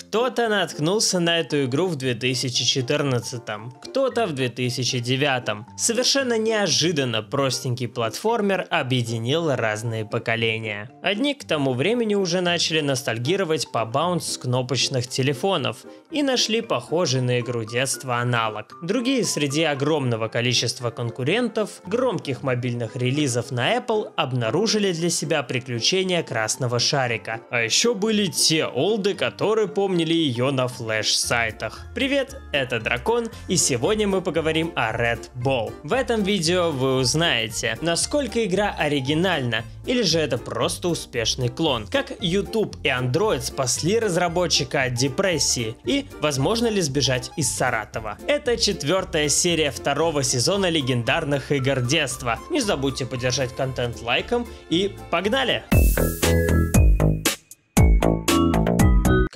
Кто-то наткнулся на эту игру в 2014, кто-то в 2009. Совершенно неожиданно простенький платформер объединил разные поколения. Одни к тому времени уже начали ностальгировать по баунс кнопочных телефонов и нашли похожий на игру детства аналог. Другие среди огромного количества конкурентов, громких мобильных релизов на Apple обнаружили для себя приключения красного шарика. А еще были те олды, которые помнят запомнили ее на флеш-сайтах. Привет, это Дракон, и сегодня мы поговорим о Red Ball. В этом видео вы узнаете, насколько игра оригинальна, или же это просто успешный клон, как YouTube и Android спасли разработчика от депрессии, и возможно ли сбежать из Саратова. Это четвертая серия второго сезона легендарных игр детства. Не забудьте поддержать контент лайком и погнали!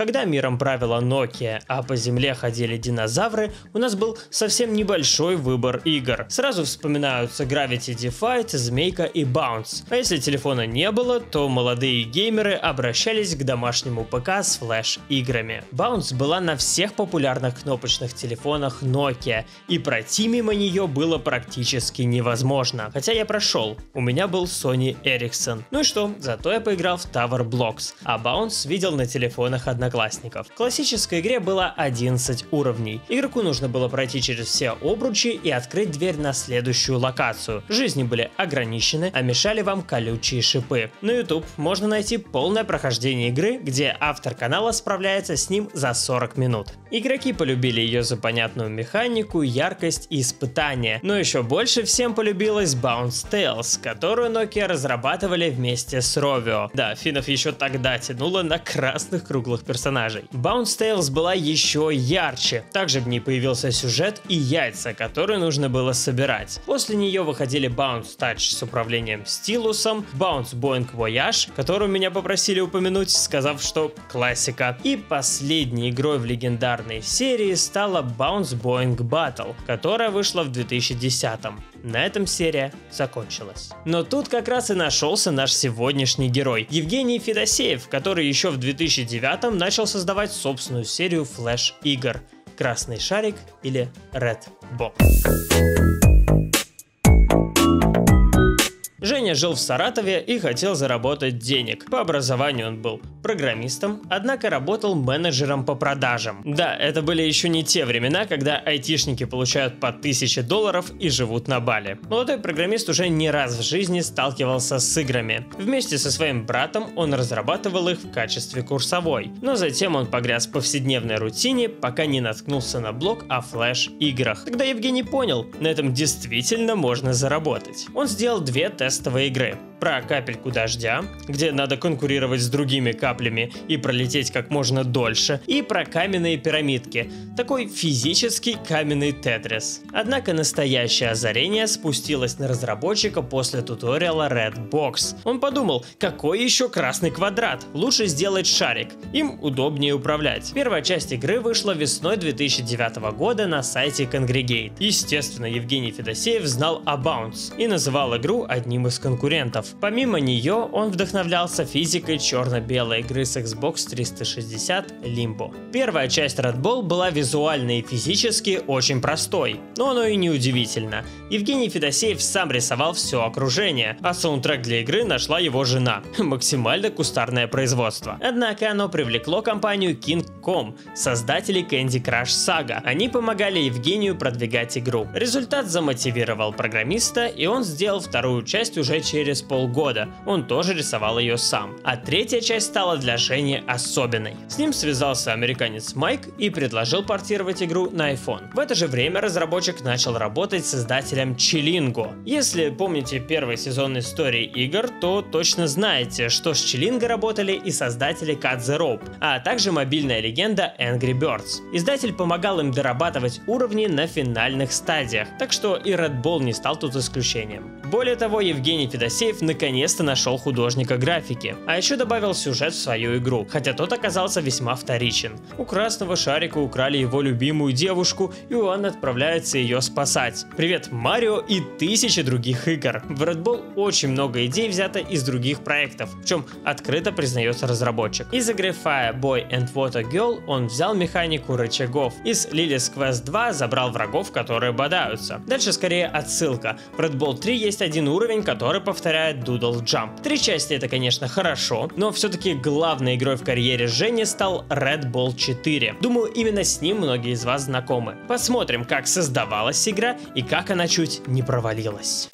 Когда миром правила Nokia, а по земле ходили динозавры, у нас был совсем небольшой выбор игр. Сразу вспоминаются Gravity Defight, Змейка и Bounce. А если телефона не было, то молодые геймеры обращались к домашнему ПК с флеш-играми. Bounce была на всех популярных кнопочных телефонах Nokia, и пройти мимо нее было практически невозможно. Хотя я прошел, у меня был Sony Ericsson. Ну и что, зато я поиграл в Tower Blocks, а Bounce видел на телефонах одного одноклассников. В классической игре было 11 уровней. Игроку нужно было пройти через все обручи и открыть дверь на следующую локацию. Жизни были ограничены, а мешали вам колючие шипы. На YouTube можно найти полное прохождение игры, где автор канала справляется с ним за 40 минут. Игроки полюбили ее за понятную механику, яркость и испытания, но еще больше всем полюбилась Bounce Tales, которую Nokia разрабатывали вместе с Rovio. Да, финнов еще тогда тянуло на красных круглых персонажей персонажей. Bounce Tales была еще ярче. Также в ней появился сюжет и яйца, которые нужно было собирать. После нее выходили Bounce Touch с управлением стилусом, Bounce Boeing Voyage, которую меня попросили упомянуть, сказав, что классика. И последней игрой в легендарной серии стала Bounce Boeing Battle, которая вышла в 2010 -м. На этом серия закончилась. Но тут как раз и нашелся наш сегодняшний герой. Евгений Федосеев, который еще в 2009 начал создавать собственную серию флеш-игр. Красный шарик или Red Box. Женя жил в Саратове и хотел заработать денег. По образованию он был программистом, однако работал менеджером по продажам. Да, это были еще не те времена, когда айтишники получают по 1000 долларов и живут на Бали. Молодой программист уже не раз в жизни сталкивался с играми. Вместе со своим братом он разрабатывал их в качестве курсовой. Но затем он погряз в повседневной рутине, пока не наткнулся на блог о флеш-играх. Тогда Евгений понял, на этом действительно можно заработать. Он сделал две тест тестовой игры про капельку дождя, где надо конкурировать с другими каплями и пролететь как можно дольше, и про каменные пирамидки, такой физический каменный тетрис. Однако настоящее озарение спустилось на разработчика после туториала Red Box. Он подумал, какой еще красный квадрат, лучше сделать шарик, им удобнее управлять. Первая часть игры вышла весной 2009 года на сайте Congregate. Естественно, Евгений Федосеев знал о Bounce и называл игру одним из конкурентов. Помимо нее, он вдохновлялся физикой черно-белой игры с Xbox 360 Limbo. Первая часть Red Bull была визуально и физически очень простой, но оно и не удивительно. Евгений Федосеев сам рисовал все окружение, а саундтрек для игры нашла его жена. Максимально кустарное производство. Однако оно привлекло компанию King.com, создателей Candy Crush Saga. Они помогали Евгению продвигать игру. Результат замотивировал программиста, и он сделал вторую часть уже через пол полгода. Он тоже рисовал ее сам. А третья часть стала для Жени особенной. С ним связался американец Майк и предложил портировать игру на iPhone. В это же время разработчик начал работать с создателем Чилинго. Если помните первый сезон истории игр, то точно знаете, что с Чилинго работали и создатели Cut the Rope, а также мобильная легенда Angry Birds. Издатель помогал им дорабатывать уровни на финальных стадиях, так что и Red Bull не стал тут исключением. Более того, Евгений Федосеев наконец-то нашел художника графики. А еще добавил сюжет в свою игру, хотя тот оказался весьма вторичен. У красного шарика украли его любимую девушку, и он отправляется ее спасать. Привет, Марио и тысячи других игр. В Red Bull очень много идей взято из других проектов, в чем открыто признается разработчик. Из игры Fire Boy and Water Girl он взял механику рычагов. Из Lily's Quest 2 забрал врагов, которые бодаются. Дальше скорее отсылка. В Red Bull 3 есть один уровень, который повторяет Doodle Jump. Три части это, конечно, хорошо, но все-таки главной игрой в карьере Жени стал Red Bull 4. Думаю, именно с ним многие из вас знакомы. Посмотрим, как создавалась игра и как она чуть не провалилась.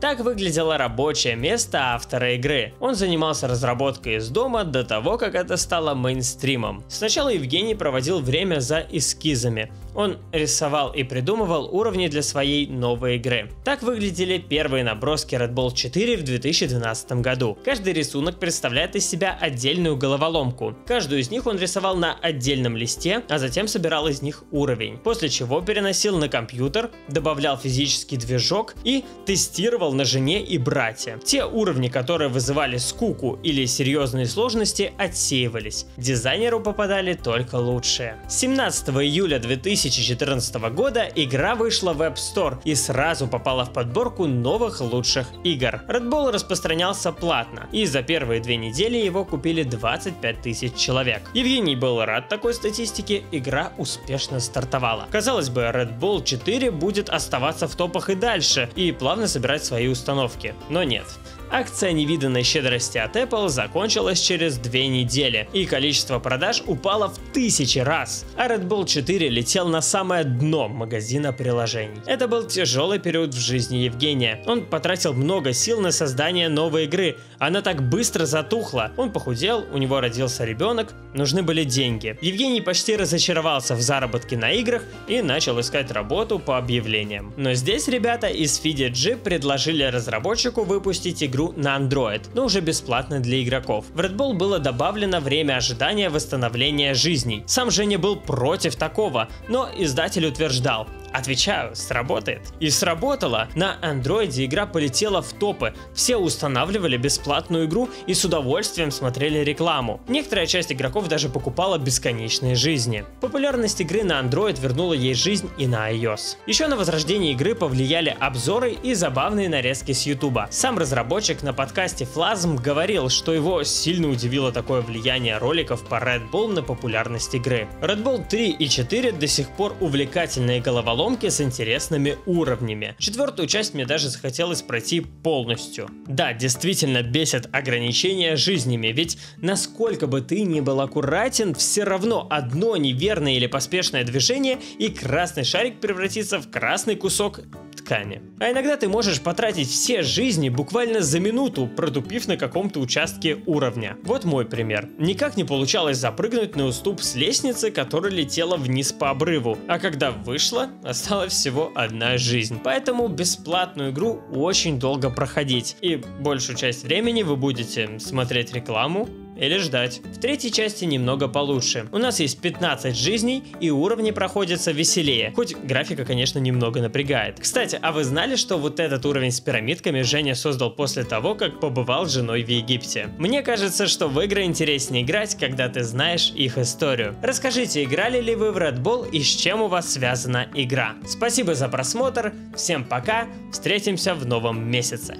Так выглядело рабочее место автора игры. Он занимался разработкой из дома до того, как это стало мейнстримом. Сначала Евгений проводил время за эскизами. Он рисовал и придумывал уровни для своей новой игры. Так выглядели первые наброски Red Bull 4 в 2012 году. Каждый рисунок представляет из себя отдельную головоломку. Каждую из них он рисовал на отдельном листе, а затем собирал из них уровень. После чего переносил на компьютер, добавлял физический движок и тестировал на жене и брате. Те уровни, которые вызывали скуку или серьезные сложности, отсеивались. Дизайнеру попадали только лучшие. 17 июля 2000 2014 года игра вышла в App Store и сразу попала в подборку новых лучших игр. Red Bull распространялся платно, и за первые две недели его купили 25 тысяч человек. Евгений был рад такой статистике, игра успешно стартовала. Казалось бы, Red Bull 4 будет оставаться в топах и дальше, и плавно собирать свои установки. Но нет. Акция невиданной щедрости от Apple закончилась через две недели, и количество продаж упало в тысячи раз, а Red Bull 4 летел на самое дно магазина приложений. Это был тяжелый период в жизни Евгения. Он потратил много сил на создание новой игры, она так быстро затухла. Он похудел, у него родился ребенок, нужны были деньги. Евгений почти разочаровался в заработке на играх и начал искать работу по объявлениям. Но здесь ребята из FidiG предложили разработчику выпустить игру игру на Android, но уже бесплатно для игроков. В Red Bull было добавлено время ожидания восстановления жизней. Сам Женя был против такого, но издатель утверждал, Отвечаю, сработает. И сработало. На андроиде игра полетела в топы. Все устанавливали бесплатную игру и с удовольствием смотрели рекламу. Некоторая часть игроков даже покупала бесконечные жизни. Популярность игры на Android вернула ей жизнь и на iOS. Еще на возрождение игры повлияли обзоры и забавные нарезки с YouTube. Сам разработчик на подкасте Flasm говорил, что его сильно удивило такое влияние роликов по Red Bull на популярность игры. Red Bull 3 и 4 до сих пор увлекательные головоломки головоломки с интересными уровнями. Четвертую часть мне даже захотелось пройти полностью. Да, действительно бесит ограничения жизнями, ведь насколько бы ты ни был аккуратен, все равно одно неверное или поспешное движение и красный шарик превратится в красный кусок ткани. А иногда ты можешь потратить все жизни буквально за минуту, протупив на каком-то участке уровня. Вот мой пример. Никак не получалось запрыгнуть на уступ с лестницы, которая летела вниз по обрыву, а когда вышла, осталась всего одна жизнь. Поэтому бесплатную игру очень долго проходить, и большую часть времени вы будете смотреть рекламу, или ждать. В третьей части немного получше. У нас есть 15 жизней и уровни проходятся веселее, хоть графика, конечно, немного напрягает. Кстати, а вы знали, что вот этот уровень с пирамидками Женя создал после того, как побывал с женой в Египте? Мне кажется, что в игры интереснее играть, когда ты знаешь их историю. Расскажите, играли ли вы в Red Bull и с чем у вас связана игра. Спасибо за просмотр, всем пока, встретимся в новом месяце.